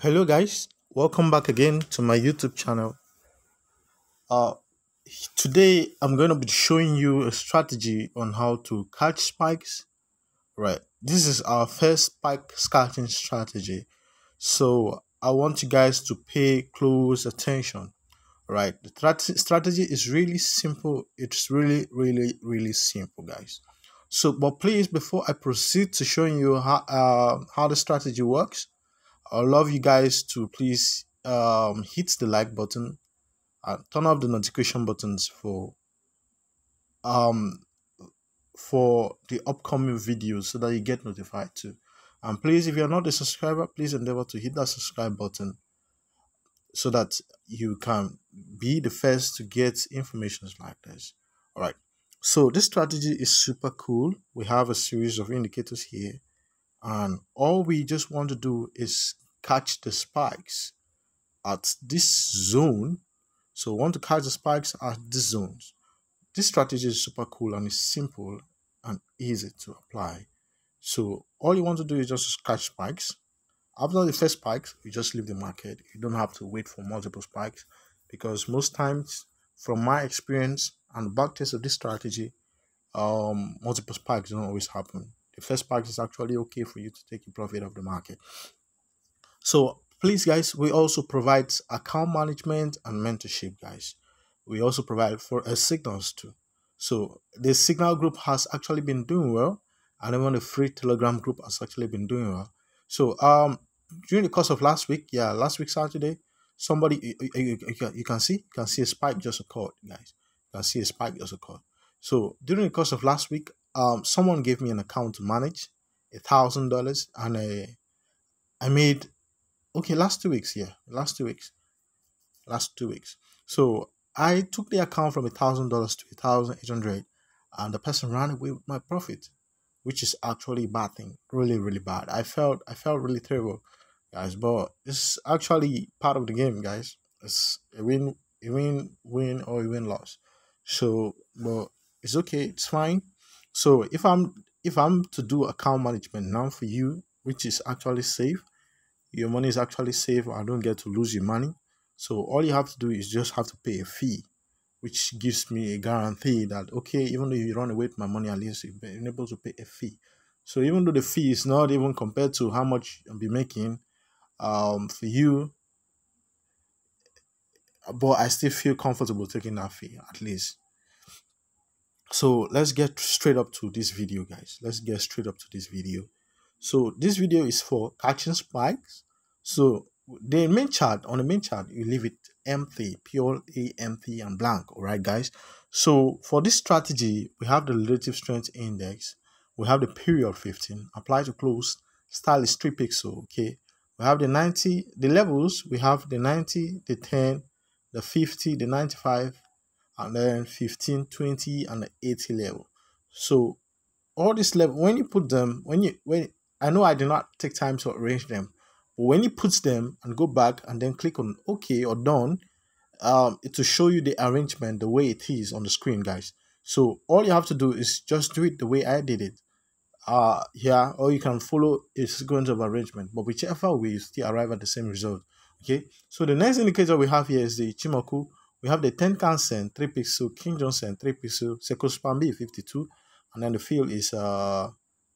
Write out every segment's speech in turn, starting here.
Hello guys, welcome back again to my YouTube channel. Uh, today I'm going to be showing you a strategy on how to catch spikes. Right, this is our first spike catching strategy. So I want you guys to pay close attention. Right, the strat- strategy is really simple. It's really, really, really simple, guys. So, but please, before I proceed to showing you how uh, how the strategy works, I'd love you guys to please um, hit the like button and turn off the notification buttons for um for the upcoming videos so that you get notified too. And please, if you're not a subscriber, please endeavor to hit that subscribe button so that you can be the first to get information like this. All right. So this strategy is super cool. We have a series of indicators here and all we just want to do is catch the spikes at this zone. So want to catch the spikes at this zone This strategy is super cool and it's simple and easy to apply. So all you want to do is just catch spikes. After the first spikes, you just leave the market. You don't have to wait for multiple spikes because most times, from my experience and backtest of this strategy, um, multiple spikes don't always happen. First part is actually okay for you to take a profit of the market. So please, guys, we also provide account management and mentorship, guys. We also provide for a signals too. So the signal group has actually been doing well, and even the free Telegram group has actually been doing well. So um during the course of last week, yeah, last week Saturday, somebody you, you, you, you can see you can see a spike just occurred, guys. You can see a spike just occurred. So during the course of last week, um, someone gave me an account to manage, a thousand dollars, and I, I made okay last two weeks yeah last two weeks last two weeks. So i took the account from a thousand dollars to a thousand eight hundred and the person ran away with my profit which is actually a bad thing really really bad. I felt i felt really terrible guys but it's actually part of the game guys. It's a win a win win or a win loss so but it's okay it's fine so if i'm if i'm to do account management now for you which is actually safe your money is actually safe I don't get to lose your money. So all you have to do is just have to pay a fee, which gives me a guarantee that okay, even though you run away with my money, at least you've been able to pay a fee. So even though the fee is not even compared to how much I'll be making um for you, but I still feel comfortable taking that fee at least. So let's get straight up to this video, guys. Let's get straight up to this video. So this video is for catching spikes. So the main chart on the main chart you leave it empty, pure A empty and blank. All right, guys. So for this strategy, we have the relative strength index. We have the period 15. Apply to close. Style is 3 pixel. Okay. We have the 90, the levels. We have the 90, the 10, the 50, the 95, and then 15, 20, and 80 level. So all this level, when you put them, when you when I know I did not take time to arrange them, but when you put them and go back and then click on OK or done, um, it will show you the arrangement the way it is on the screen, guys. So all you have to do is just do it the way I did it. Uh here, or you can follow a sequence of arrangement, but whichever way you still arrive at the same result. Okay, so the next indicator we have here is the Ichimoku. We have the Tenkan Sen 3 pixel, Kijun Sen 3 pixel, Span B 52, and then the field is uh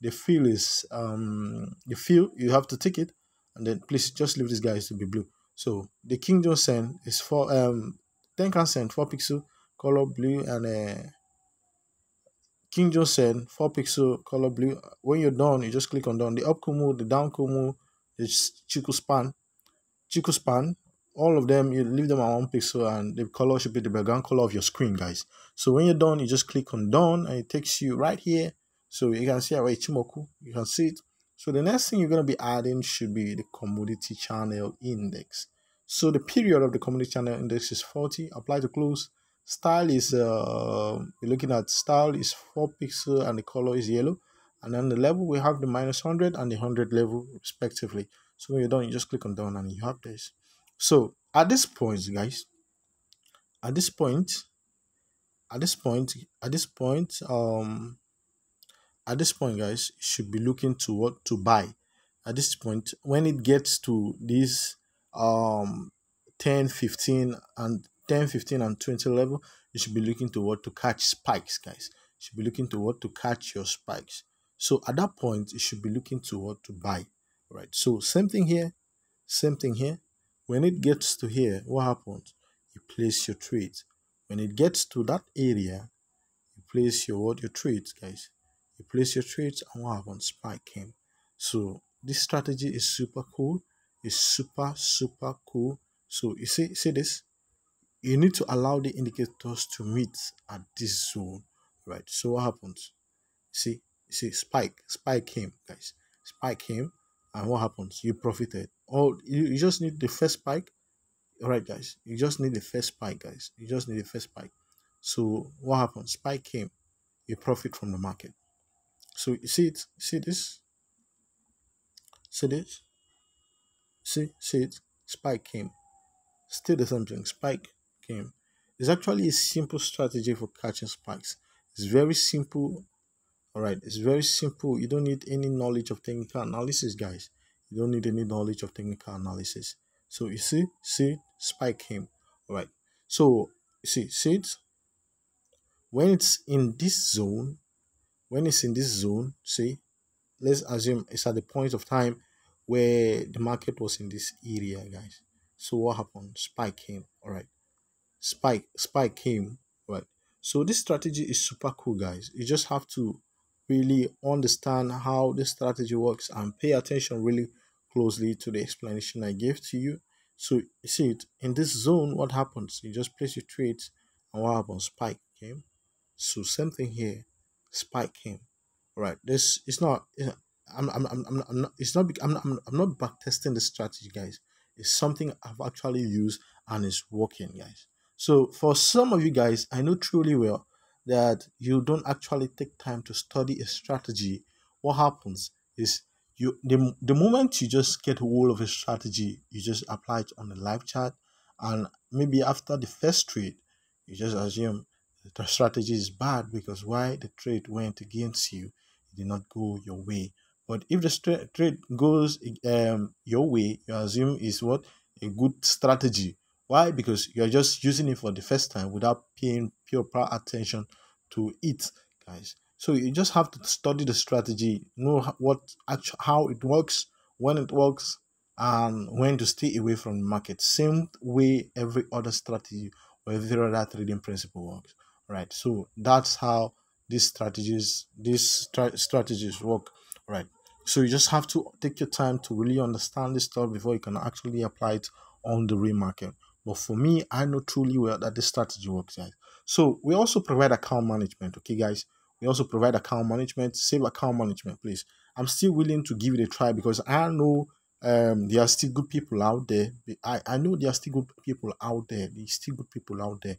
the field is um the field you have to take it. And then please just leave these guys to be blue. So the Kijun Sen is for um Tenkan Sen 4 pixel color blue and uh Kijun Sen 4 pixel color blue. When you're done you just click on done. The up kumo the down kumo the chikou span. Chikou span all of them you leave them at one pixel and the color should be the background color of your screen guys so when you're done you just click on done and it takes you right here so you can see our Ichimoku, you can see it. So the next thing you're going to be adding should be the commodity channel index. So the period of the commodity channel index is 40. Apply to close. Style is, uh, we're looking at style is 4 pixel and the color is yellow. And then the level, we have the minus 100 and the 100 level respectively. So when you're done, you just click on done and you have this. So at this point, guys, at this point, at this point, at this point, um, at this point guys should be looking to what to buy. At this point when it gets to this um 10 15 and 10 15 and 20 level you should be looking to what to catch spikes guys. You should be looking to what to catch your spikes. So at that point you should be looking to what to buy right? So same thing here same thing here when it gets to here what happens? You place your trades when it gets to that area you place your what your trades guys. You place your trades and what happens? Spike came. So this strategy is super cool. It's super super cool. So you see see this? You need to allow the indicators to meet at this zone right? So what happens? See see spike spike came guys. Spike came and what happens? You profited. Or you, you just need the first spike. All right guys. You just need the first spike guys. You just need the first spike. So what happens spike came. You profit from the market. So you see it? See this? See this? See see it? Spike came. Still the same thing. Spike came. It's actually a simple strategy for catching spikes. It's very simple all right it's very simple. You don't need any knowledge of technical analysis guys. You don't need any knowledge of technical analysis. So you see see spike came all right. So you see see it when it's in this zone when it's in this zone see let's assume it's at the point of time where the market was in this area guys. So what happened? Spike came all right. Spike spike came right. So this strategy is super cool guys. You just have to really understand how this strategy works and pay attention really closely to the explanation i gave to you. So you see it in this zone what happens? You just place your trades and what happens? Spike came. So same thing here. Spike came. Right this is not I'm, I'm, I'm, I'm, I'm not it's not I'm not, I'm not back testing the strategy guys. It's something I've actually used and it's working guys. So for some of you guys I know truly well that you don't actually take time to study a strategy. What happens is you the, the moment you just get hold of a strategy you just apply it on the live chart and maybe after the first trade you just assume the strategy is bad because why the trade went against you it did not go your way. But if the trade goes um, your way, you assume is what? A good strategy. Why? Because you're just using it for the first time without paying pure attention to it, guys. So you just have to study the strategy, know what how it works, when it works, and when to stay away from the market. Same way every other strategy or every other trading principle works. Right. So that's how these strategies these strategies work. Right. So you just have to take your time to really understand this stuff before you can actually apply it on the real market. But for me, I know truly well that this strategy works, guys. So we also provide account management, okay, guys. We also provide account management, save account management, please. I'm still willing to give it a try because I know um, there are still good people out there. I, I know there are still good people out there. There's still good people out there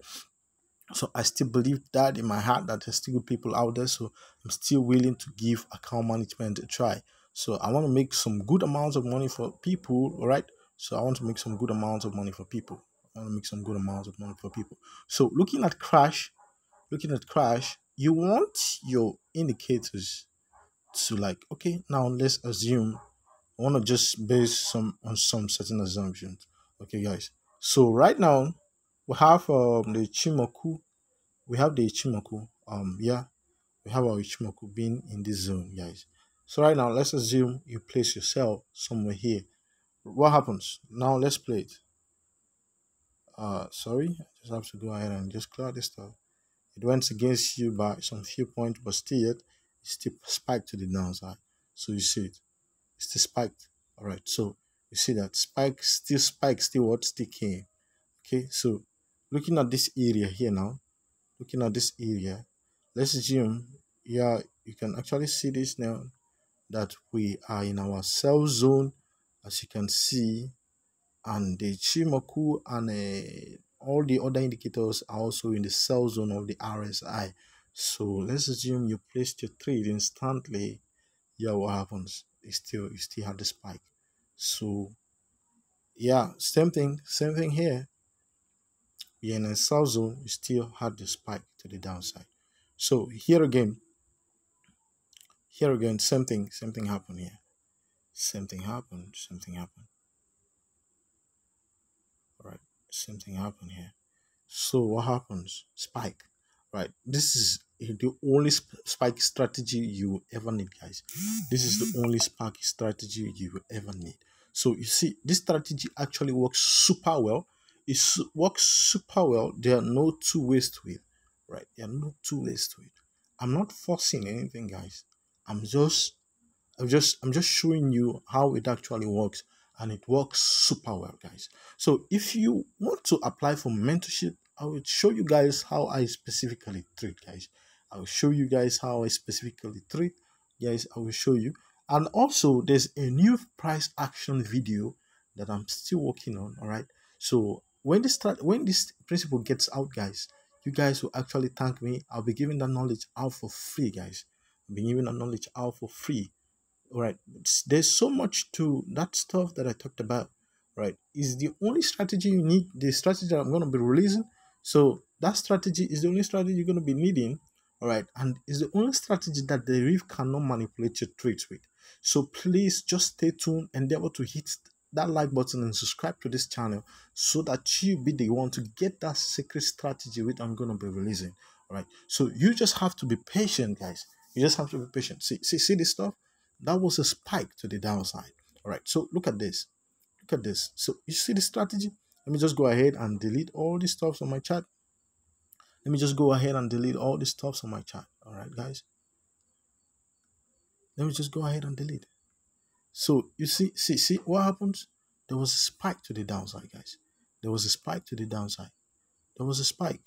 so I still believe that in my heart that there's still good people out there. So I'm still willing to give account management a try. So I want to make some good amounts of money for people, all right? So I want to make some good amounts of money for people. Want to make some good amounts of money for people. So looking at crash, looking at crash, you want your indicators to like, okay, now let's assume I want to just base some on some certain assumptions. Okay, guys. So right now we have um, the Ichimoku. We have the Ichimoku. Um, yeah, we have our Ichimoku being in this zone, guys. So right now, let's assume you place yourself somewhere here. What happens? Now let's play it. Uh, sorry, I just have to go ahead and just clear this stuff. It went against you by some few points, but still yet, it still spiked to the downside. So you see it. It's still spiked. All right. So you see that spike still spike still what still came. Okay. So looking at this area here now looking at this area let's assume yeah you can actually see this now that we are in our sell zone as you can see and the Ichimoku and uh, all the other indicators are also in the sell zone of the RSI so let's assume you placed your trade instantly yeah what happens It still you still have the spike so yeah same thing same thing here in a sell zone, you still had the spike to the downside. So here again, here again, same thing, same thing happened here. Same thing happened. Same thing happened. Same thing happened here. So what happens? Spike. Right. This is the only spike strategy you ever need, guys. This is the only spike strategy you will ever need. So you see, this strategy actually works super well. It works super well. There are no two ways to it, right? There are no two ways to it. I'm not forcing anything, guys. I'm just, I'm just, I'm just showing you how it actually works, and it works super well, guys. So if you want to apply for mentorship, I will show you guys how I specifically treat, guys. I will show you guys how I specifically treat, guys. I will show you and also there's a new price action video that i'm still working on all right so when this start when this principle gets out guys you guys will actually thank me i'll be giving that knowledge out for free guys i'll be giving that knowledge out for free right there's so much to that stuff that i talked about right is the only strategy you need the strategy that i'm going to be releasing so that strategy is the only strategy you're going to be needing all right and is the only strategy that Deriv cannot manipulate your trades with so please just stay tuned, endeavor to hit that like button and subscribe to this channel so that you be the one to get that secret strategy which I'm gonna be releasing. All right. So you just have to be patient, guys. You just have to be patient. See, see, see this stuff? That was a spike to the downside. All right. So look at this. Look at this. So you see the strategy? Let me just go ahead and delete all these stuffs on my chart. Let me just go ahead and delete all these stuffs on my chart. All right, guys let me just go ahead and delete. So you see, see, see what happens? There was a spike to the downside, guys. There was a spike to the downside. There was a spike.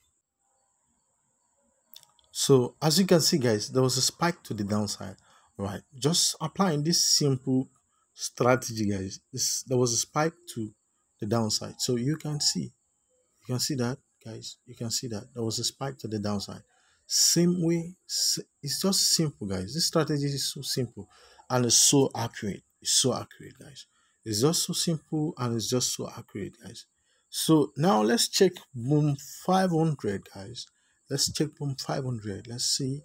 So as you can see, guys, there was a spike to the downside. Right. Just applying this simple strategy, guys. This, there was a spike to the downside. So you can see, you can see that, guys. You can see that there was a spike to the downside. Same way, it's just simple, guys. This strategy is so simple and it's so accurate. It's so accurate, guys. It's just so simple and it's just so accurate, guys. So now let's check boom 500, guys. Let's check boom 500. Let's see.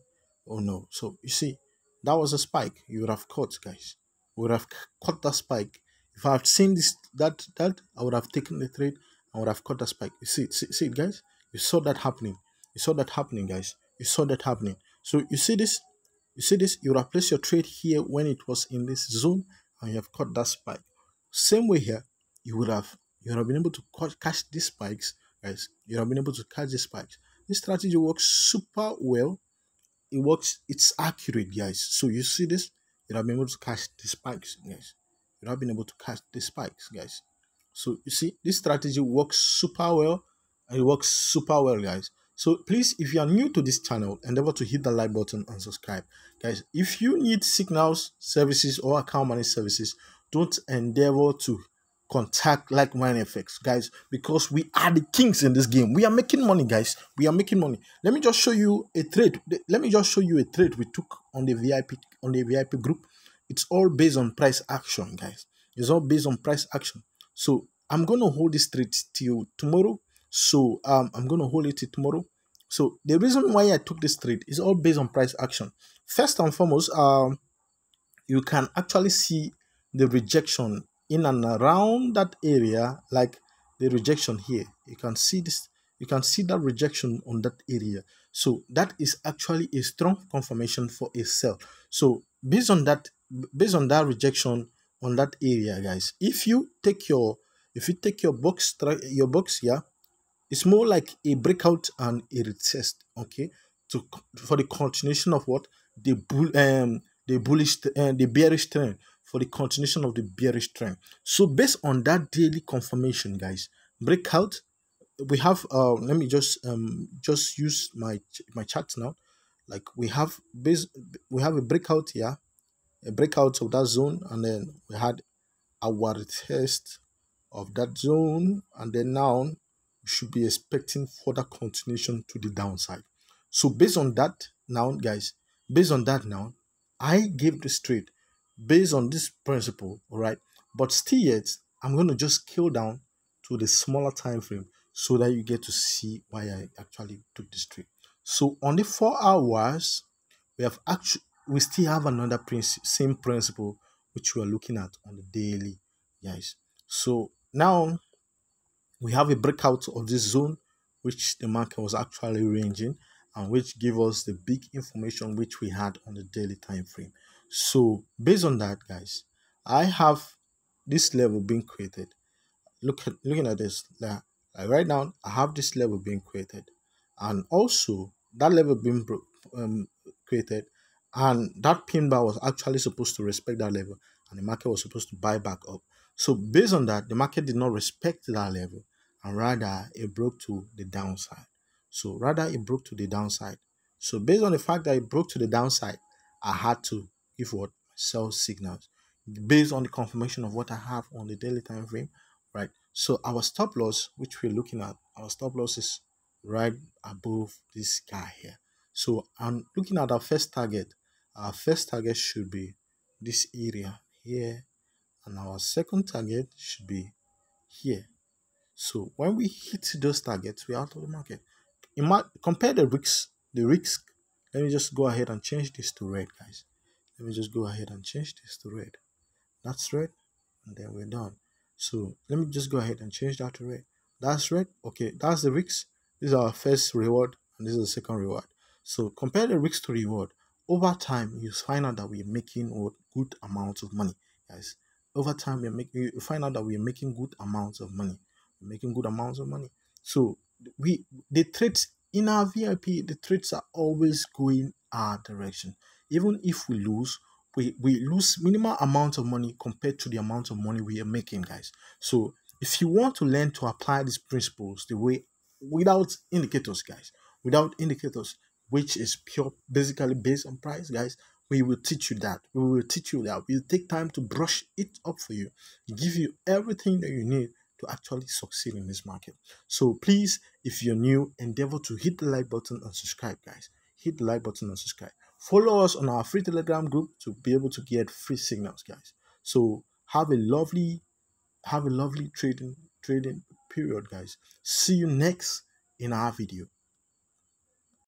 Oh no. So you see, that was a spike. You would have caught, guys. would have caught that spike. If I had seen this, that, that, I would have taken the trade. I would have caught that spike. You see, see, see it, guys. You saw that happening. You saw that happening, guys you saw that happening. So you see this, you see this, you have placed your trade here when it was in this zone and you have caught that spike. Same way here, you would have you would have been able to catch these spikes, guys. You would have been able to catch these spikes. This strategy works super well. It works, it's accurate, guys. So you see this, you have been able to catch the spikes, guys. You have been able to catch the spikes, guys. So you see, this strategy works super well. It works super well, guys. So please, if you are new to this channel, endeavor to hit the like button and subscribe. Guys, if you need signals services or account management services, don't endeavor to contact Like Mind FX, guys, because we are the kings in this game. We are making money, guys. We are making money. Let me just show you a trade. Let me just show you a trade we took on the VIP on the VIP group. It's all based on price action, guys. It's all based on price action. So I'm gonna hold this trade till tomorrow so um, I'm to hold it tomorrow. So the reason why I took this trade is all based on price action. First and foremost, um, you can actually see the rejection in and around that area, like the rejection here. You can see this. You can see that rejection on that area. So that is actually a strong confirmation for a sell. So based on that, based on that rejection on that area, guys, if you take your if you take your box your box here it's more like a breakout and a retest, okay? To for the continuation of what the bull um the bullish uh, the bearish trend for the continuation of the bearish trend. So based on that daily confirmation, guys, breakout. We have uh let me just um just use my my chart now. Like we have base we have a breakout here, a breakout of that zone, and then we had our test of that zone, and then now we should be expecting further continuation to the downside. So based on that now, guys, based on that now, I gave this trade based on this principle, all right. But still yet, I'm going to just scale down to the smaller time frame so that you get to see why I actually took this trade. So on the four hours, we have actually we still have another principle, same principle which we are looking at on the daily, guys. So now we have a breakout of this zone, which the market was actually ranging and which give us the big information which we had on the daily time frame. So based on that, guys, I have this level being created. Look at looking at this. Like, right now, I have this level being created, and also that level being um, created, and that pin bar was actually supposed to respect that level, and the market was supposed to buy back up. So based on that, the market did not respect that level, and rather it broke to the downside. So rather it broke to the downside. So based on the fact that it broke to the downside, I had to give what sell signals based on the confirmation of what I have on the daily time frame, right? So our stop loss, which we're looking at, our stop loss is right above this guy here. So I'm looking at our first target. Our first target should be this area here, and our second target should be here. So when we hit those targets, we're out of the market. Compare the risks, the risk. Let me just go ahead and change this to red, guys. Let me just go ahead and change this to red. That's red, and then we're done. So let me just go ahead and change that to red. That's red. Okay, that's the risk. This is our first reward, and this is the second reward. So compare the risk to reward. Over time, you find out that we're making good amounts of money, guys. Over time, we make you find out that we're making good amounts of money. We're making good amounts of money. So we the trades in our VIP, the trades are always going our direction. Even if we lose, we, we lose minimal amount of money compared to the amount of money we are making, guys. So if you want to learn to apply these principles the way without indicators, guys, without indicators, which is pure basically based on price, guys, we will teach you that. We will teach you that. We'll take time to brush it up for you, give you everything that you need to actually succeed in this market. So please, if you're new, endeavor to hit the like button and subscribe, guys. Hit the like button and subscribe. Follow us on our free Telegram group to be able to get free signals, guys. So have a lovely, have a lovely trading trading period, guys. See you next in our video.